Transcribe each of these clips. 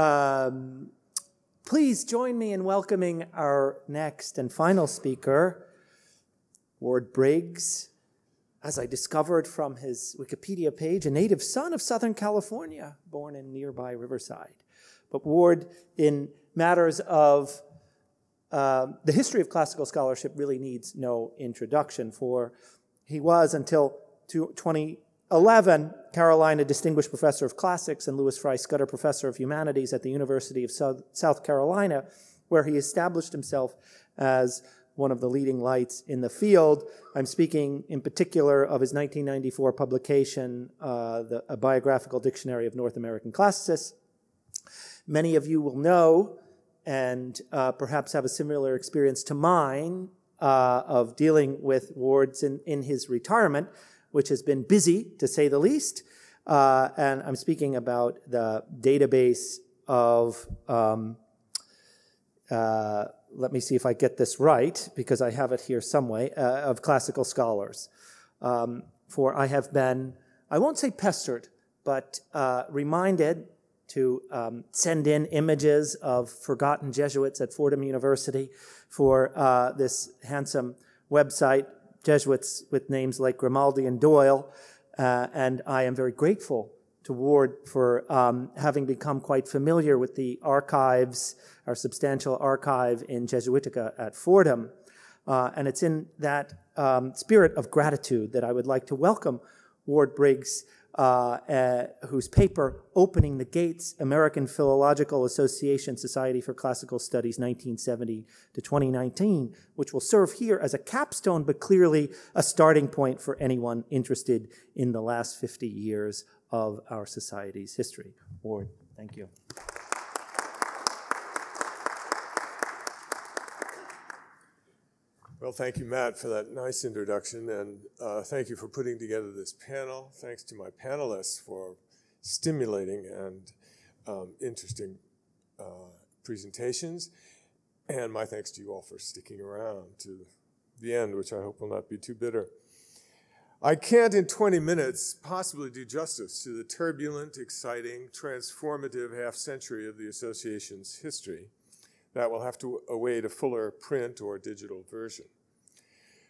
Um, please join me in welcoming our next and final speaker, Ward Briggs. As I discovered from his Wikipedia page, a native son of Southern California, born in nearby Riverside. But Ward, in matters of um, the history of classical scholarship, really needs no introduction, for he was until 2011 Carolina Distinguished Professor of Classics and Louise Fry Scudder Professor of Humanities at the University of South Carolina, where he established himself as one of the leading lights in the field. I'm speaking in particular of his 1994 publication, uh, the, A Biographical Dictionary of North American Classicists. Many of you will know and uh, perhaps have a similar experience to mine uh, of dealing with wards in, in his retirement, which has been busy to say the least. Uh, and I'm speaking about the database of, um, uh, let me see if I get this right, because I have it here some way, uh, of classical scholars. Um, for I have been, I won't say pestered, but uh, reminded to um, send in images of forgotten Jesuits at Fordham University for uh, this handsome website, Jesuits with names like Grimaldi and Doyle. Uh, and I am very grateful to Ward for um, having become quite familiar with the archives, our substantial archive in Jesuitica at Fordham. Uh, and it's in that um, spirit of gratitude that I would like to welcome Ward Briggs uh, uh, whose paper, Opening the Gates, American Philological Association Society for Classical Studies, 1970 to 2019, which will serve here as a capstone, but clearly a starting point for anyone interested in the last 50 years of our society's history. Ward, thank you. Well, thank you, Matt, for that nice introduction, and uh, thank you for putting together this panel. Thanks to my panelists for stimulating and um, interesting uh, presentations, and my thanks to you all for sticking around to the end, which I hope will not be too bitter. I can't, in 20 minutes, possibly do justice to the turbulent, exciting, transformative half century of the association's history that will have to await a fuller print or digital version.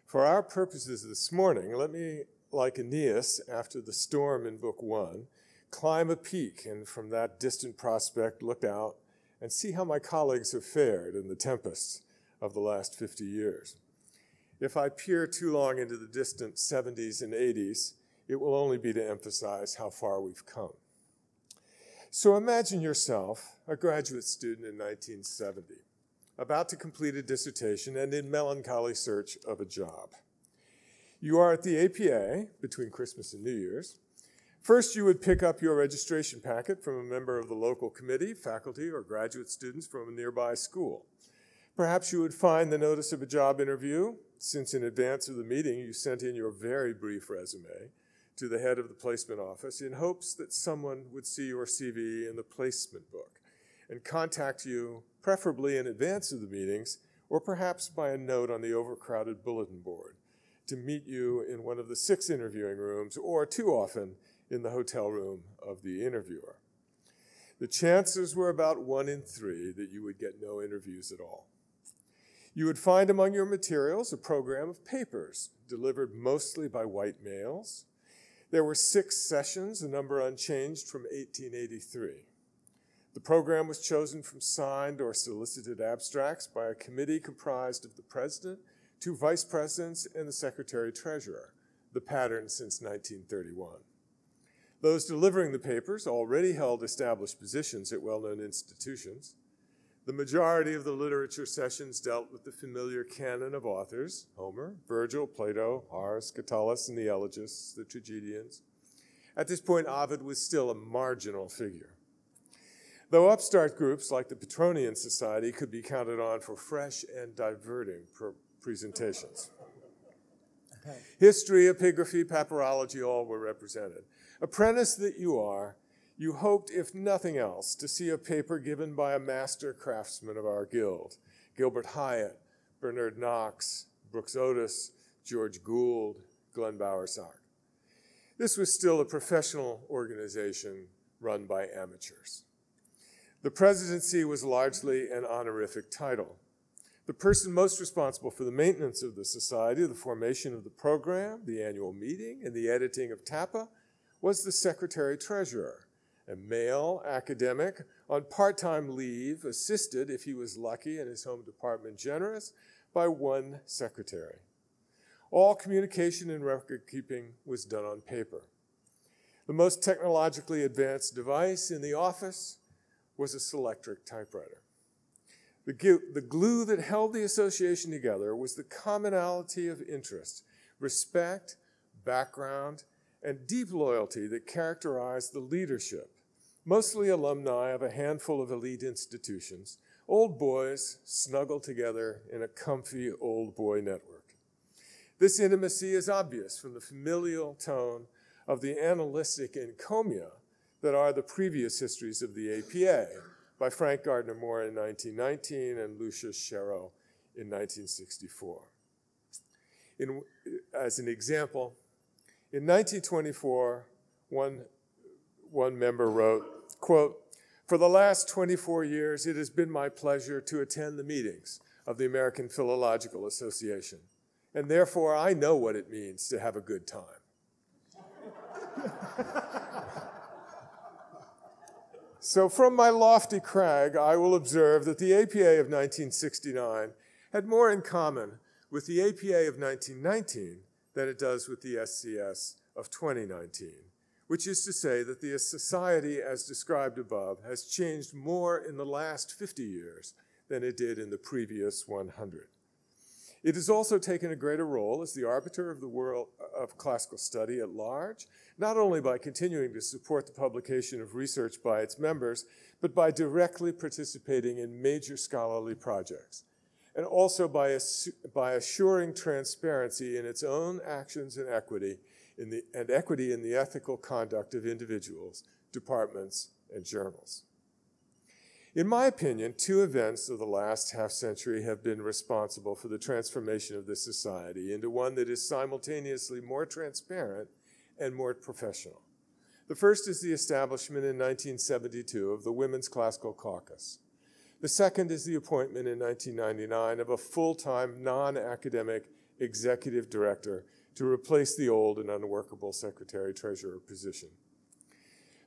For our purposes this morning, let me, like Aeneas after the storm in Book One, climb a peak and from that distant prospect look out and see how my colleagues have fared in the tempests of the last 50 years. If I peer too long into the distant 70s and 80s, it will only be to emphasize how far we've come. So imagine yourself a graduate student in 1970, about to complete a dissertation and in melancholy search of a job. You are at the APA between Christmas and New Year's. First, you would pick up your registration packet from a member of the local committee, faculty, or graduate students from a nearby school. Perhaps you would find the notice of a job interview, since in advance of the meeting you sent in your very brief resume to the head of the placement office in hopes that someone would see your CV in the placement book and contact you, preferably in advance of the meetings, or perhaps by a note on the overcrowded bulletin board, to meet you in one of the six interviewing rooms, or too often in the hotel room of the interviewer. The chances were about one in three that you would get no interviews at all. You would find among your materials a program of papers delivered mostly by white males there were six sessions, a number unchanged from 1883. The program was chosen from signed or solicited abstracts by a committee comprised of the president, two vice presidents, and the secretary treasurer, the pattern since 1931. Those delivering the papers already held established positions at well known institutions. The majority of the literature sessions dealt with the familiar canon of authors Homer, Virgil, Plato, Horace, Catullus, and the elegists, the tragedians. At this point, Ovid was still a marginal figure. Though upstart groups like the Petronian Society could be counted on for fresh and diverting presentations. History, epigraphy, papyrology, all were represented. Apprentice that you are, you hoped, if nothing else, to see a paper given by a master craftsman of our guild Gilbert Highet, Bernard Knox, Brooks Otis, George Goold, Glen Bowersock. This was still a professional organization run by amateurs. The presidency was largely an honorific title. The person most responsible for the maintenance of the society, the formation of the program, the annual meeting, and the editing of TAPA was the secretary treasurer, a male academic on part time leave, assisted, if he was lucky and his home department generous, by one secretary. All communication and record keeping was done on paper. The most technologically advanced device in the office was a Selectric typewriter. The, the glue that held the association together was the commonality of interest, respect, background, and deep loyalty that characterized the leadership, mostly alumni of a handful of elite institutions, old boys snuggled together in a comfy old boy network. This intimacy is obvious from the familial tone of the analytic encomia that are the previous histories of the APA by Frank Gardner Moore in 1919 and Lucius Shero in 1964. In, as an example, in 1924, one, one member wrote, quote, for the last 24 years, it has been my pleasure to attend the meetings of the American Philological Association, and therefore I know what it means to have a good time. so, from my lofty crag, I will observe that the APA of 1969 had more in common with the APA of 1919 than it does with the SCS of 2019, which is to say that the society as described above has changed more in the last 50 years than it did in the previous 100. It has also taken a greater role as the arbiter of the world uh, of classical study at large, not only by continuing to support the publication of research by its members, but by directly participating in major scholarly projects and also by, by assuring transparency in its own actions and equity the, and equity in the ethical conduct of individuals, departments, and journals. In my opinion, two events of the last half century have been responsible for the transformation of this society into one that is simultaneously more transparent and more professional. The first is the establishment in 1972 of the Women's Classical Caucus. The second is the appointment in 1999 of a full time, non academic executive director to replace the old and unworkable secretary treasurer position.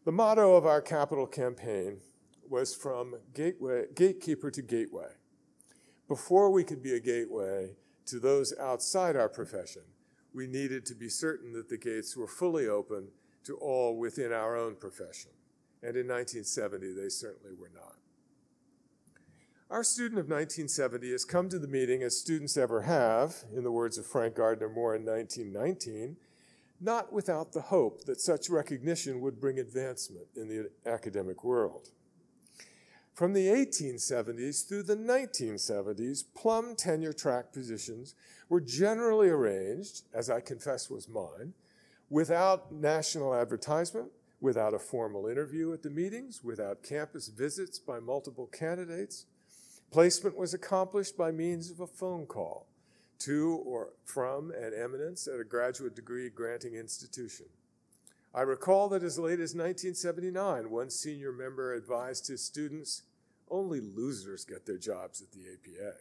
The motto of our capital campaign was from gateway, gatekeeper to gateway. Before we could be a gateway to those outside our profession, we needed to be certain that the gates were fully open to all within our own profession. And in 1970, they certainly were not. Our student of 1970 has come to the meeting as students ever have, in the words of Frank Gardner Moore in 1919, not without the hope that such recognition would bring advancement in the academic world. From the 1870s through the 1970s, plum tenure track positions were generally arranged, as I confess was mine, without national advertisement, without a formal interview at the meetings, without campus visits by multiple candidates, Placement was accomplished by means of a phone call to or from an eminence at a graduate degree granting institution. I recall that as late as 1979, one senior member advised his students only losers get their jobs at the APA.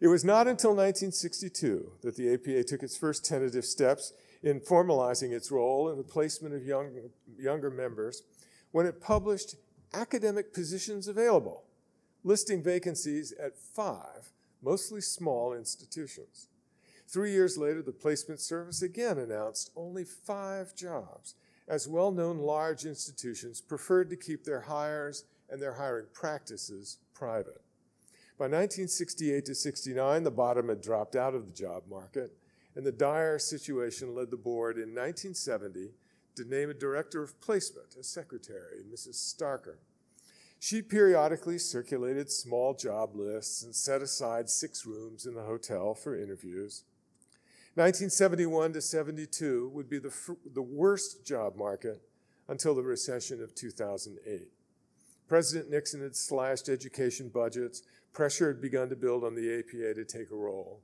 It was not until 1962 that the APA took its first tentative steps in formalizing its role in the placement of young, younger members when it published academic positions available listing vacancies at five, mostly small institutions. Three years later, the placement service again announced only five jobs, as well known large institutions preferred to keep their hires and their hiring practices private. By 1968 to 69, the bottom had dropped out of the job market, and the dire situation led the board in 1970 to name a director of placement, a secretary, Mrs. Starker. She periodically circulated small job lists and set aside six rooms in the hotel for interviews. 1971 to 72 would be the, the worst job market until the recession of 2008. President Nixon had slashed education budgets, pressure had begun to build on the APA to take a role.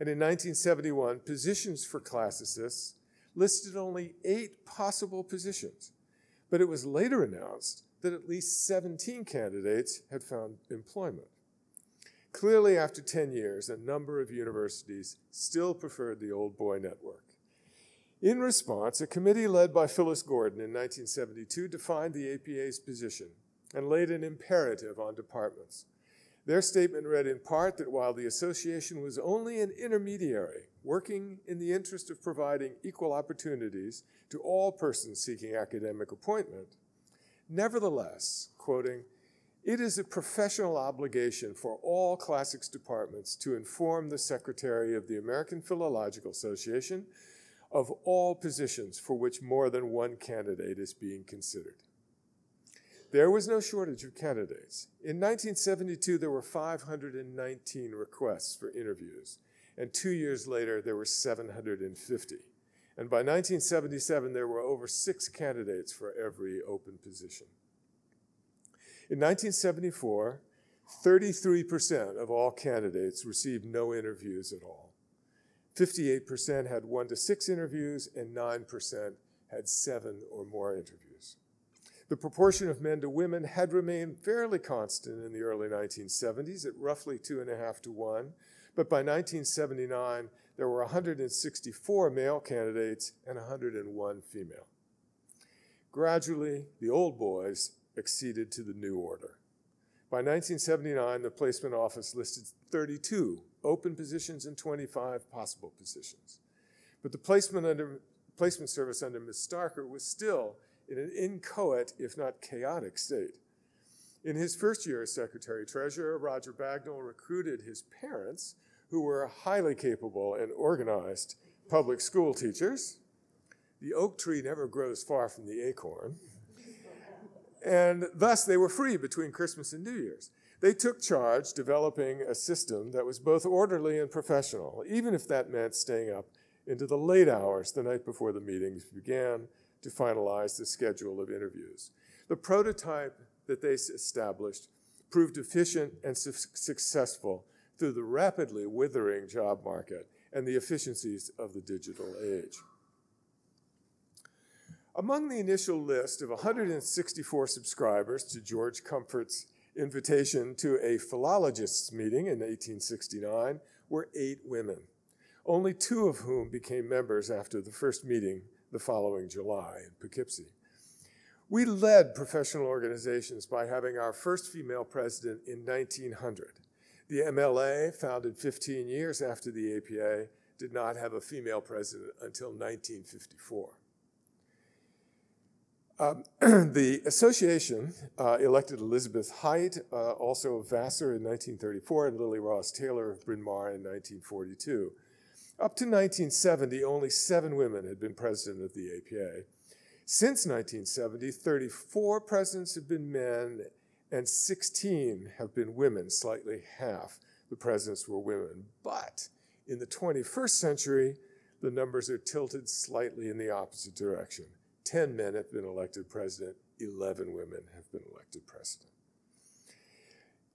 And in 1971, positions for classicists listed only eight possible positions. But it was later announced that at least 17 candidates had found employment. Clearly, after 10 years, a number of universities still preferred the old boy network. In response, a committee led by Phyllis Gordon in 1972 defined the APA's position and laid an imperative on departments. Their statement read in part that while the association was only an intermediary working in the interest of providing equal opportunities to all persons seeking academic appointment, nevertheless, quoting, it is a professional obligation for all classics departments to inform the Secretary of the American Philological Association of all positions for which more than one candidate is being considered. There was no shortage of candidates. In 1972, there were 519 requests for interviews, and two years later, there were 750. And by 1977, there were over six candidates for every open position. In 1974, 33% of all candidates received no interviews at all. 58% had one to six interviews, and 9% had seven or more interviews. The proportion of men to women had remained fairly constant in the early 1970s at roughly two and a half to one, but by 1979, there were 164 male candidates and 101 female. Gradually, the old boys acceded to the new order. By 1979, the placement office listed 32 open positions and 25 possible positions. But the placement, under, placement service under Ms. Starker was still in an inchoate, if not chaotic, state. In his first year as Secretary Treasurer, Roger Bagnall recruited his parents, who were highly capable and organized public school teachers. The oak tree never grows far from the acorn and thus they were free between Christmas and New Year's. They took charge developing a system that was both orderly and professional, even if that meant staying up into the late hours the night before the meetings began to finalize the schedule of interviews. The prototype that they established proved efficient and su- successful through the rapidly withering job market and the efficiencies of the digital age. Among the initial list of 164 subscribers to George Comfort's invitation to a philologists meeting in 1869 were eight women, only two of whom became members after the first meeting the following July in Poughkeepsie. We led professional organizations by having our first female president in 1900. The MLA, founded 15 years after the APA, did not have a female president until 1954. Um, the association uh, elected Elizabeth Haight, uh, also of Vassar in 1934, and Lily Ross Taylor of Bryn Mawr in 1942. Up to 1970, only seven women had been president of the APA. Since 1970, 34 presidents have been men and 16 have been women, slightly half the presidents were women. But in the 21st century, the numbers are tilted slightly in the opposite direction. 10 men have been elected president, 11 women have been elected president.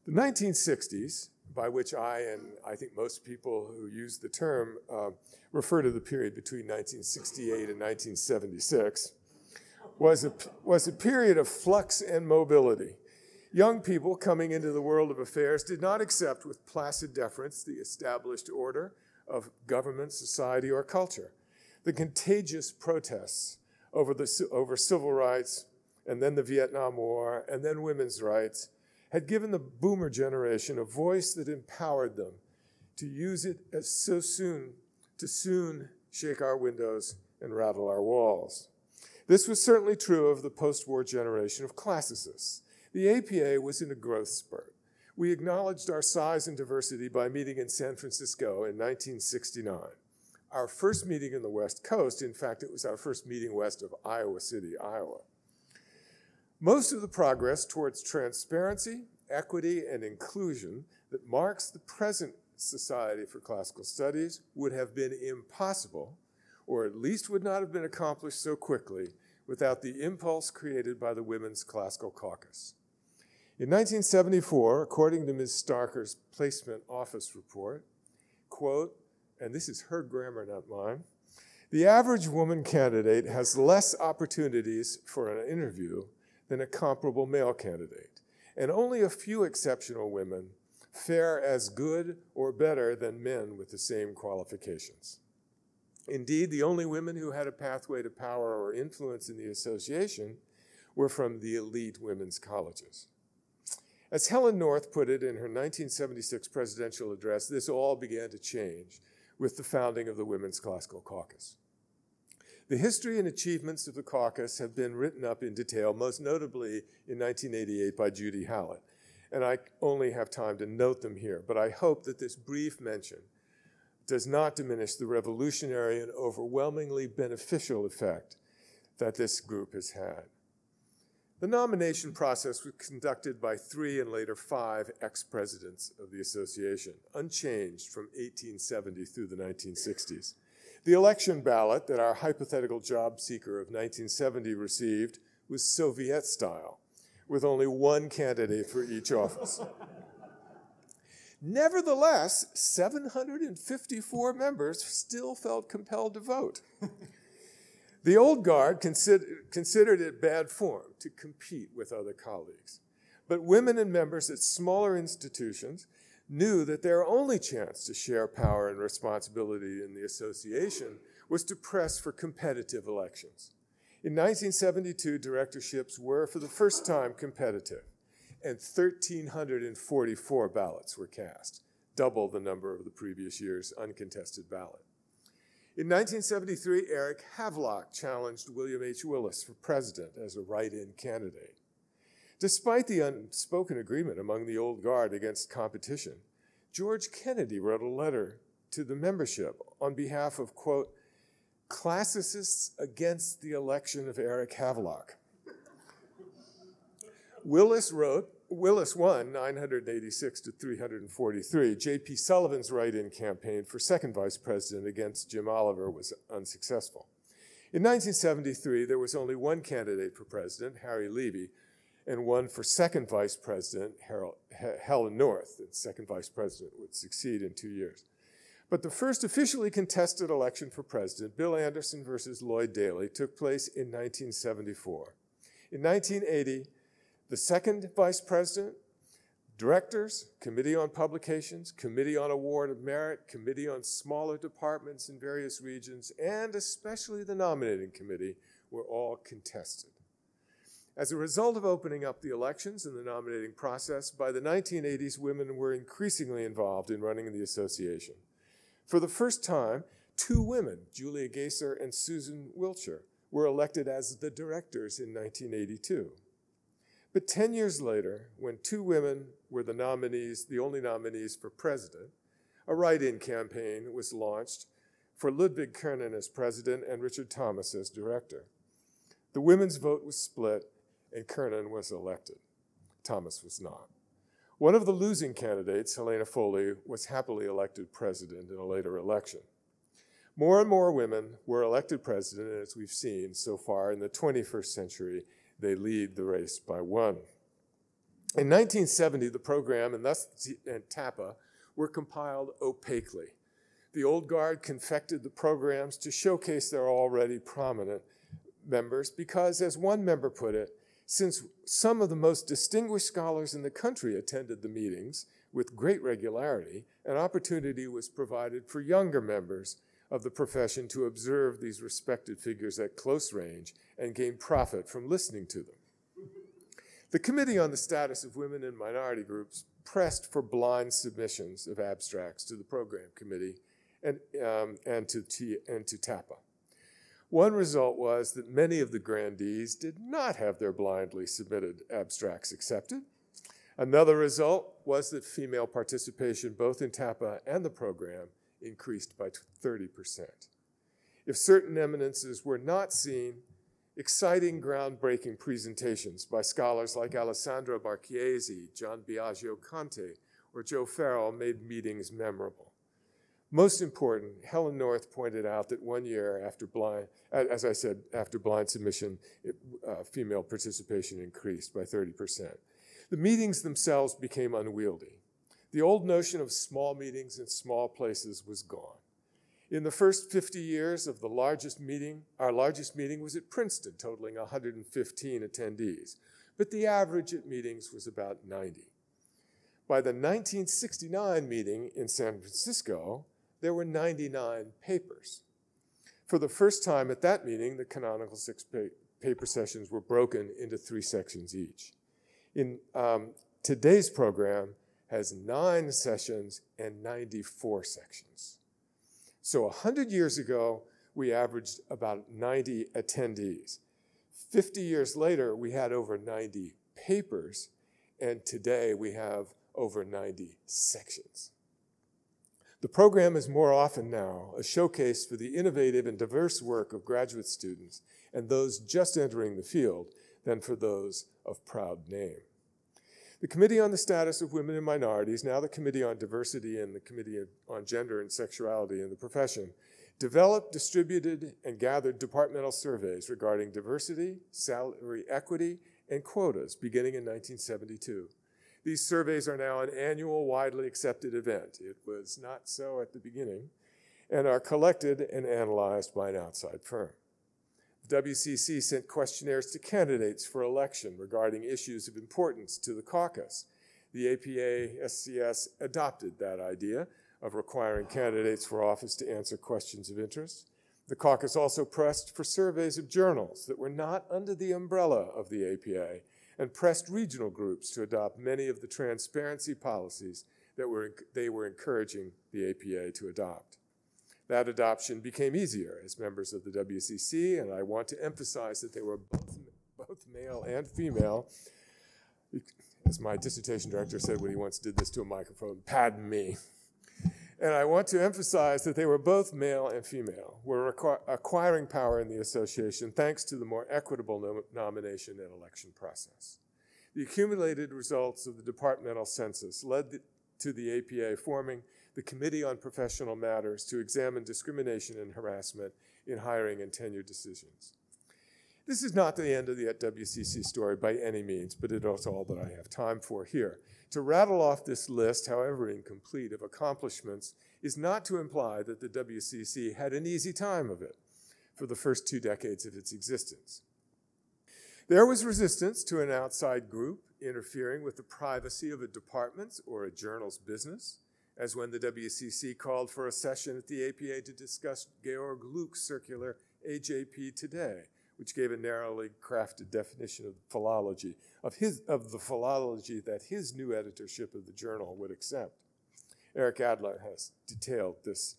The 1960s, by which I and I think most people who use the term uh, refer to the period between 1968 and 1976, was a, was a period of flux and mobility. Young people coming into the world of affairs did not accept with placid deference the established order of government, society, or culture. The contagious protests over, the, over civil rights, and then the Vietnam War, and then women's rights, had given the boomer generation a voice that empowered them to use it as so soon, to soon shake our windows and rattle our walls. This was certainly true of the post war generation of classicists. The APA was in a growth spurt. We acknowledged our size and diversity by meeting in San Francisco in 1969 our first meeting in the West Coast. In fact, it was our first meeting west of Iowa City, Iowa. Most of the progress towards transparency, equity, and inclusion that marks the present Society for Classical Studies would have been impossible, or at least would not have been accomplished so quickly without the impulse created by the Women's Classical Caucus. In 1974, according to Ms. Starker's placement office report, quote, and this is her grammar, not mine, the average woman candidate has less opportunities for an interview than a comparable male candidate, and only a few exceptional women fare as good or better than men with the same qualifications. Indeed, the only women who had a pathway to power or influence in the association were from the elite women's colleges. As Helen North put it in her 1976 presidential address, this all began to change with the founding of the Women's Classical Caucus. The history and achievements of the caucus have been written up in detail, most notably in 1988 by Judy Hallett, and I only have time to note them here, but I hope that this brief mention does not diminish the revolutionary and overwhelmingly beneficial effect that this group has had. The nomination process was conducted by three and later five ex presidents of the association, unchanged from 1870 through the 1960s. The election ballot that our hypothetical job seeker of 1970 received was Soviet style, with only one candidate for each office. Nevertheless, 754 members still felt compelled to vote. The old guard consider, considered it bad form to compete with other colleagues. But women and members at smaller institutions knew that their only chance to share power and responsibility in the association was to press for competitive elections. In 1972, directorships were for the first time competitive and 1,344 ballots were cast, double the number of the previous year's uncontested ballot. In 1973, Eric Havelock challenged William H. Willis for president as a write in candidate. Despite the unspoken agreement among the old guard against competition, George Kennedy wrote a letter to the membership on behalf of, quote, classicists against the election of Eric Havelock. Willis wrote, Willis won 986 to 343. J.P. Sullivan's write in campaign for second vice president against Jim Oliver was unsuccessful. In 1973, there was only one candidate for president, Harry Levy, and one for second vice president, Harold, Helen North. The second vice president would succeed in two years. But the first officially contested election for president, Bill Anderson versus Lloyd Daly, took place in 1974. In 1980, the second vice president, directors, committee on publications, committee on award of merit, committee on smaller departments in various regions, and especially the nominating committee were all contested. As a result of opening up the elections and the nominating process, by the 1980s, women were increasingly involved in running the association. For the first time, two women, Julia Gaisser and Susan Wiltshire, were elected as the directors in 1982. But 10 years later, when two women were the nominees, the only nominees for president, a write in campaign was launched for Ludwig Koenen as president and Richard Thomas as director. The women's vote was split, and Kernan was elected. Thomas was not. One of the losing candidates, Helene Foley, was happily elected president in a later election. More and more women were elected president, as we've seen so far in the 21st century, they lead the race by one. In 1970, the program and thus and TAPA were compiled opaquely. The old guard confected the programs to showcase their already prominent members because, as one member put it, since some of the most distinguished scholars in the country attended the meetings with great regularity, an opportunity was provided for younger members of the profession to observe these respected figures at close range and gain profit from listening to them. The Committee on the Status of Women and Minority Groups pressed for blind submissions of abstracts to the program committee and, um, and, to, T, and to TAPA. One result was that many of the grandees did not have their blindly submitted abstracts accepted. Another result was that female participation both in TAPA and the program increased by 30%. If certain eminences were not seen, exciting, groundbreaking presentations by scholars like Alessandro Barchiesi, Gian Biagio Conte, or Joe Farrell made meetings memorable. Most important, Helen North pointed out that one year after blind, as I said, after blind submission, it, uh, female participation increased by 30%. The meetings themselves became unwieldy. The old notion of small meetings in small places was gone. In the first 50 years of the largest meeting, our largest meeting was at Princeton, totaling 115 attendees. but the average at meetings was about 90. By the 1969 meeting in San Francisco, there were 99 papers. For the first time at that meeting, the canonical six paper sessions were broken into three sections each. In um, today's program has nine sessions and 94 sections. So 100 years ago, we averaged about 90 attendees. 50 years later, we had over 90 papers, and today we have over 90 sections. The program is more often now a showcase for the innovative and diverse work of graduate students and those just entering the field than for those of proud name. The Committee on the Status of Women and Minorities, now the Committee on Diversity and the Committee on Gender and Sexuality in the Profession, developed, distributed, and gathered departmental surveys regarding diversity, salary equity, and quotas beginning in 1972. These surveys are now an annual, widely accepted event. It was not so at the beginning, and are collected and analyzed by an outside firm. WCC sent questionnaires to candidates for election regarding issues of importance to the caucus. The APA SCS adopted that idea of requiring candidates for office to answer questions of interest. The caucus also pressed for surveys of journals that were not under the umbrella of the APA and pressed regional groups to adopt many of the transparency policies that were, they were encouraging the APA to adopt. That adoption became easier as members of the WCC, and I want to emphasize that they were both, both male and female. As my dissertation director said when he once did this to a microphone, pardon me. And I want to emphasize that they were both male and female, were acquiring power in the association thanks to the more equitable nom nomination and election process. The accumulated results of the departmental census led the, to the APA forming the Committee on Professional Matters to examine discrimination and harassment in hiring and tenure decisions. This is not the end of the WCC story by any means, but it is all that I have time for here. To rattle off this list, however incomplete, of accomplishments is not to imply that the WCC had an easy time of it for the first two decades of its existence. There was resistance to an outside group interfering with the privacy of a department's or a journal's business, as when the WCC called for a session at the APA to discuss Georg Luck's circular AJP Today, which gave a narrowly crafted definition of philology, of, his, of the philology that his new editorship of the journal would accept. Eric Adler has detailed this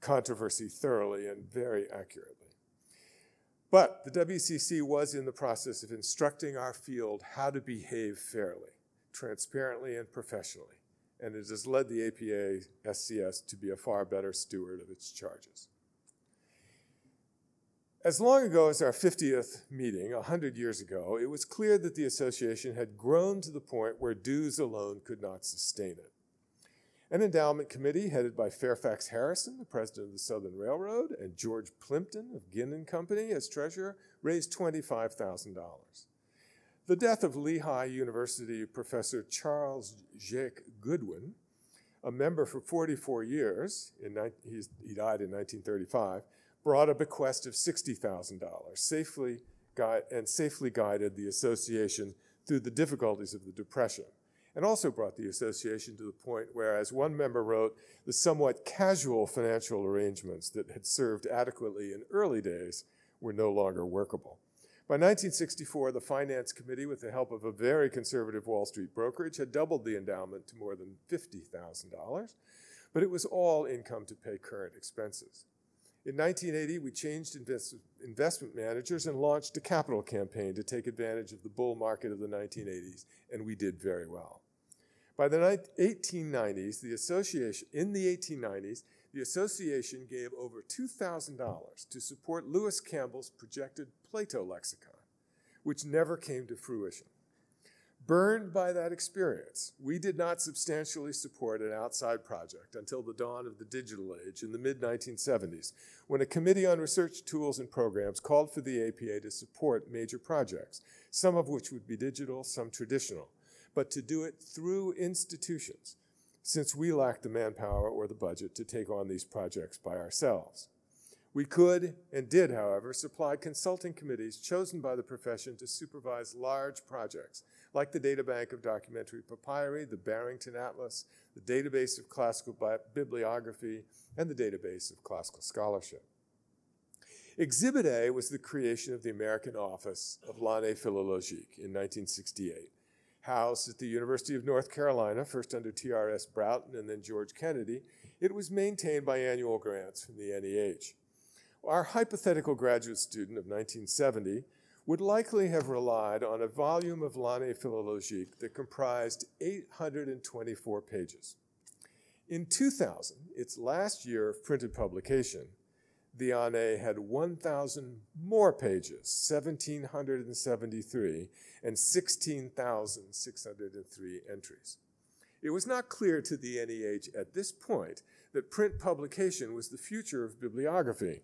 controversy thoroughly and very accurately. But the WCC was in the process of instructing our field how to behave fairly, transparently, and professionally, and it has led the APA SCS to be a far better steward of its charges. As long ago as our 50th meeting, 100 years ago, it was clear that the association had grown to the point where dues alone could not sustain it. An endowment committee headed by Fairfax Harrison, the president of the Southern Railroad, and George Plimpton of Ginn and Company as treasurer raised $25,000. The death of Lehigh University professor Charles Jake Goodwin, a member for 44 years, in, he died in 1935, brought a bequest of $60,000 safely and safely guided the association through the difficulties of the Depression, and also brought the association to the point where, as one member wrote, the somewhat casual financial arrangements that had served adequately in early days were no longer workable. By 1964, the Finance Committee, with the help of a very conservative Wall Street brokerage, had doubled the endowment to more than $50,000, but it was all income to pay current expenses. In 1980, we changed invest investment managers and launched a capital campaign to take advantage of the bull market of the 1980s, and we did very well. By the 1890s, the association, in the 1890s, the association gave over $2,000 to support Lewis Campbell's projected Plato lexicon, which never came to fruition. Burned by that experience, we did not substantially support an outside project until the dawn of the digital age in the mid 1970s, when a committee on research tools and programs called for the APA to support major projects, some of which would be digital, some traditional, but to do it through institutions, since we lacked the manpower or the budget to take on these projects by ourselves. We could and did, however, supply consulting committees chosen by the profession to supervise large projects like the Databank of Documentary Papyri, the Barrington Atlas, the Database of Classical Bibliography, and the Database of Classical Scholarship. Exhibit A was the creation of the American Office of L'Année Philologique in 1968. Housed at the University of North Carolina, first under T.R.S. Broughton and then George Kennedy, it was maintained by annual grants from the NEH. Our hypothetical graduate student of 1970 would likely have relied on a volume of L'Année Philologique that comprised 824 pages. In 2000, its last year of printed publication, the Année had 1,000 more pages, 1,773, and 16,603 entries. It was not clear to the NEH at this point that print publication was the future of bibliography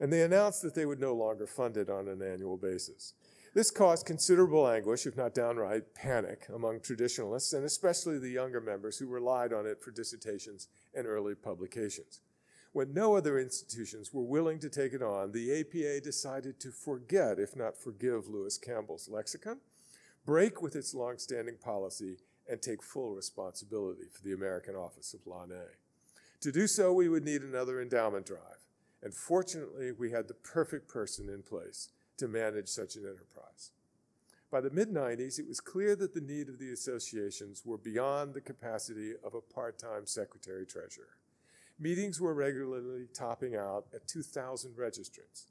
and they announced that they would no longer fund it on an annual basis. This caused considerable anguish, if not downright panic, among traditionalists, and especially the younger members who relied on it for dissertations and early publications. When no other institutions were willing to take it on, the APA decided to forget, if not forgive, Lewis Campbell's lexicon, break with its longstanding policy, and take full responsibility for the American Office of L'Année. To do so, we would need another endowment drive. And fortunately, we had the perfect person in place to manage such an enterprise. By the mid 90s, it was clear that the need of the associations were beyond the capacity of a part time secretary treasurer. Meetings were regularly topping out at 2,000 registrants.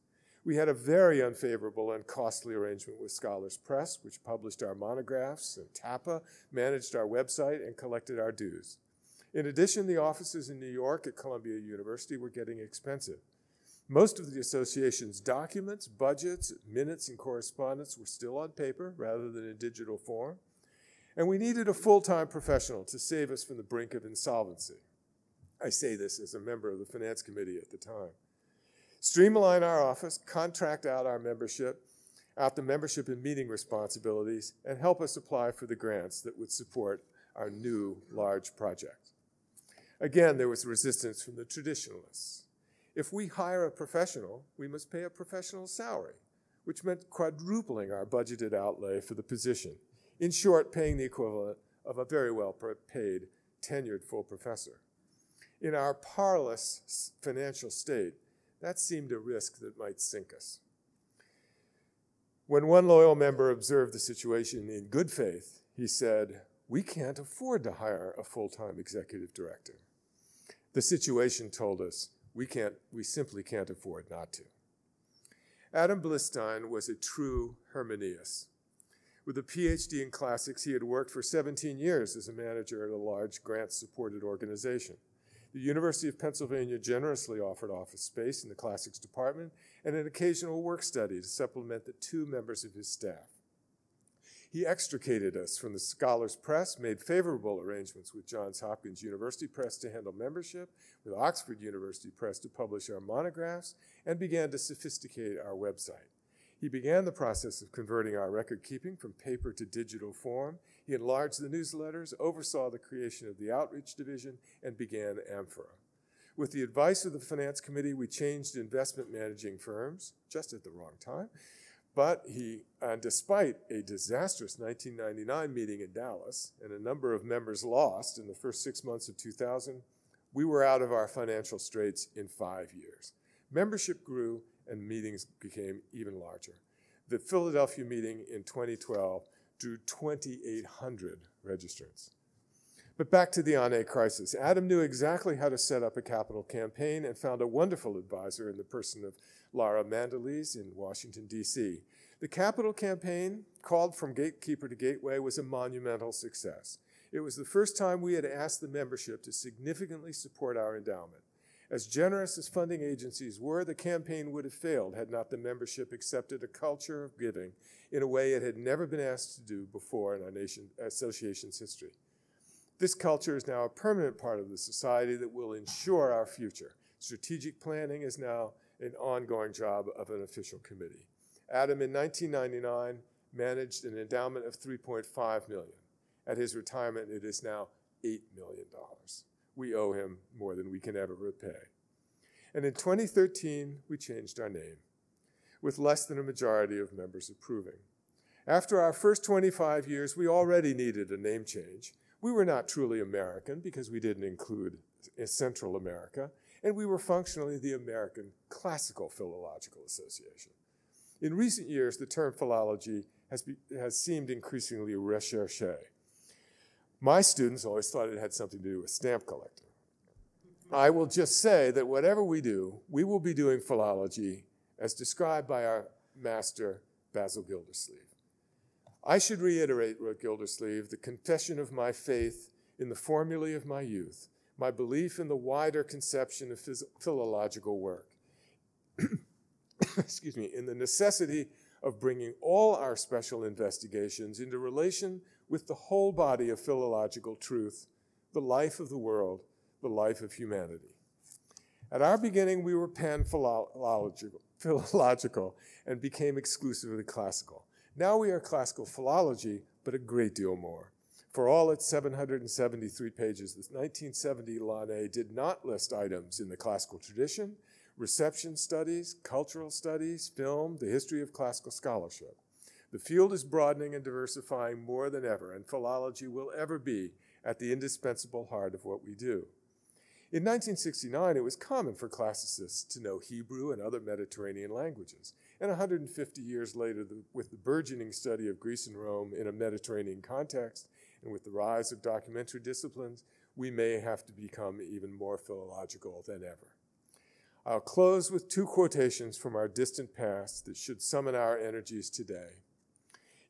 We had a very unfavorable and costly arrangement with Scholars Press, which published our monographs, and TAPA managed our website and collected our dues. In addition, the offices in New York at Columbia University were getting expensive. Most of the association's documents, budgets, minutes, and correspondence were still on paper rather than in digital form. And we needed a full time professional to save us from the brink of insolvency. I say this as a member of the finance committee at the time. Streamline our office, contract out our membership, out the membership and meeting responsibilities, and help us apply for the grants that would support our new large project. Again, there was resistance from the traditionalists. If we hire a professional, we must pay a professional salary, which meant quadrupling our budgeted outlay for the position. In short, paying the equivalent of a very well paid tenured full professor. In our parlous financial state, that seemed a risk that might sink us. When one loyal member observed the situation in good faith, he said, We can't afford to hire a full time executive director. The situation told us we can't, we simply can't afford not to. Adam Blistein was a true Herminius. With a PhD in classics, he had worked for 17 years as a manager at a large grant supported organization. The University of Pennsylvania generously offered office space in the classics department and an occasional work study to supplement the two members of his staff. He extricated us from the Scholars Press, made favorable arrangements with Johns Hopkins University Press to handle membership, with Oxford University Press to publish our monographs, and began to sophisticate our website. He began the process of converting our record keeping from paper to digital form. He enlarged the newsletters, oversaw the creation of the outreach division, and began Amphora. With the advice of the finance committee, we changed investment managing firms just at the wrong time but he, and despite a disastrous 1999 meeting in Dallas and a number of members lost in the first six months of 2000, we were out of our financial straits in five years. Membership grew and meetings became even larger. The Philadelphia meeting in 2012 drew 2,800 registrants. But back to the Année crisis. Adam knew exactly how to set up a capital campaign and found a wonderful advisor in the person of Lara Mandalese in Washington, D.C. The capital campaign, called From Gatekeeper to Gateway, was a monumental success. It was the first time we had asked the membership to significantly support our endowment. As generous as funding agencies were, the campaign would have failed had not the membership accepted a culture of giving in a way it had never been asked to do before in our nation, association's history. This culture is now a permanent part of the society that will ensure our future. Strategic planning is now an ongoing job of an official committee. Adam, in 1999, managed an endowment of 3.5 million. At his retirement, it is now $8 million. We owe him more than we can ever repay. And in 2013, we changed our name, with less than a majority of members approving. After our first 25 years, we already needed a name change. We were not truly American because we didn't include Central America, and we were functionally the American Classical Philological Association. In recent years, the term philology has, be, has seemed increasingly recherche. My students always thought it had something to do with stamp collecting. I will just say that whatever we do, we will be doing philology as described by our master, Basil Gildersleeve. I should reiterate, wrote Gildersleeve, the confession of my faith in the formulae of my youth, my belief in the wider conception of philological work. Excuse me, in the necessity of bringing all our special investigations into relation with the whole body of philological truth, the life of the world, the life of humanity. At our beginning, we were pan philological and became exclusively classical. Now we are classical philology, but a great deal more. For all its 773 pages, the 1970 L'Année did not list items in the classical tradition, reception studies, cultural studies, film, the history of classical scholarship. The field is broadening and diversifying more than ever, and philology will ever be at the indispensable heart of what we do. In 1969, it was common for classicists to know Hebrew and other Mediterranean languages. And 150 years later, the, with the burgeoning study of Greece and Rome in a Mediterranean context, and with the rise of documentary disciplines, we may have to become even more philological than ever. I'll close with two quotations from our distant past that should summon our energies today.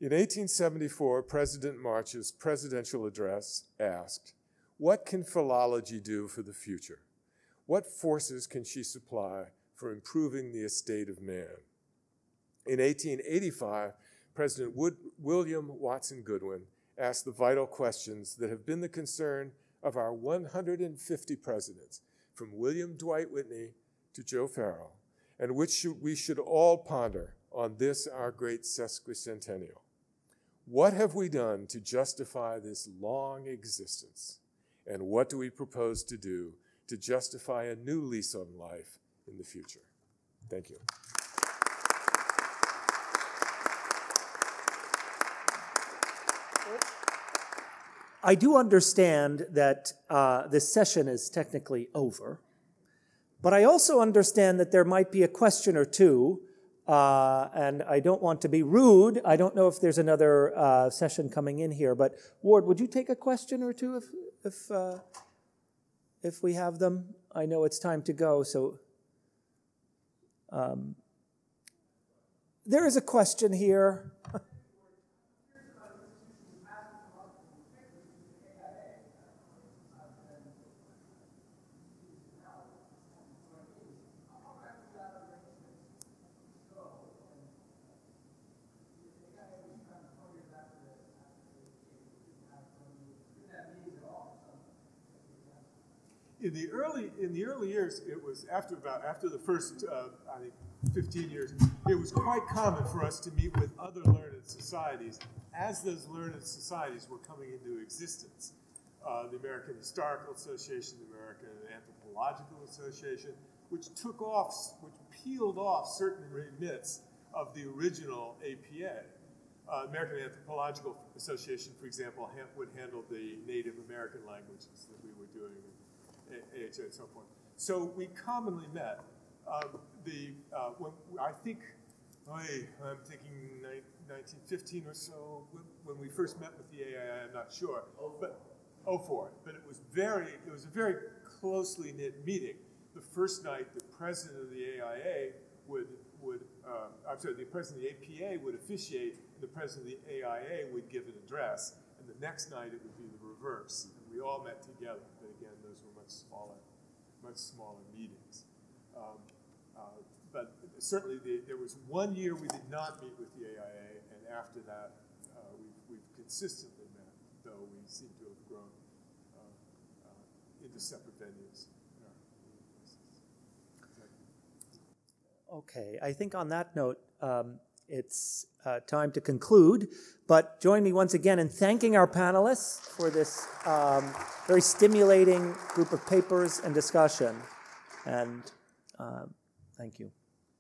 In 1874, President March's presidential address asked, What can philology do for the future? What forces can she supply for improving the estate of man? In 1885, President Wood, William Watson Goodwin asked the vital questions that have been the concern of our 150 presidents, from William Dwight Whitney to Joe Farrell, and which we should all ponder on this, our great sesquicentennial. What have we done to justify this long existence? And what do we propose to do to justify a new lease on life in the future? Thank you. I do understand that uh, this session is technically over, but I also understand that there might be a question or two, uh, and I don't want to be rude. I don't know if there's another uh, session coming in here, but Ward, would you take a question or two if if uh, if we have them? I know it's time to go, so. Um, there is a question here. in the early in the early years, it was after about after the first uh, I think 15 years, it was quite common for us to meet with other learned societies as those learned societies were coming into existence. Uh, the American Historical Association, the American Anthropological Association, which took off, which peeled off certain remits of the original APA. Uh, American Anthropological Association, for example, ha would handle the Native American languages that we were doing AHA and so forth. So we commonly met. Um, the uh, when I think, oh, I'm thinking 1915 or so when, when, we first met with the AIA. I'm not sure, but 04. But it was very, it was a very closely knit meeting. The first night, the president of the AIA would would uh, I'm sorry, the president of the APA would officiate, and the president of the AIA would give an address, and the next night it would be the reverse, and we all met together smaller, much smaller meetings. Um, uh, but certainly the, there was one year we did not meet with the AIA, and after that uh, we've, we've, consistently met, though we seem to have grown uh, uh into separate venues. Okay, I think on that note, um, it's uh, time to conclude. But join me once again in thanking our panelists for this um, very stimulating group of papers and discussion. And Uh, thank you.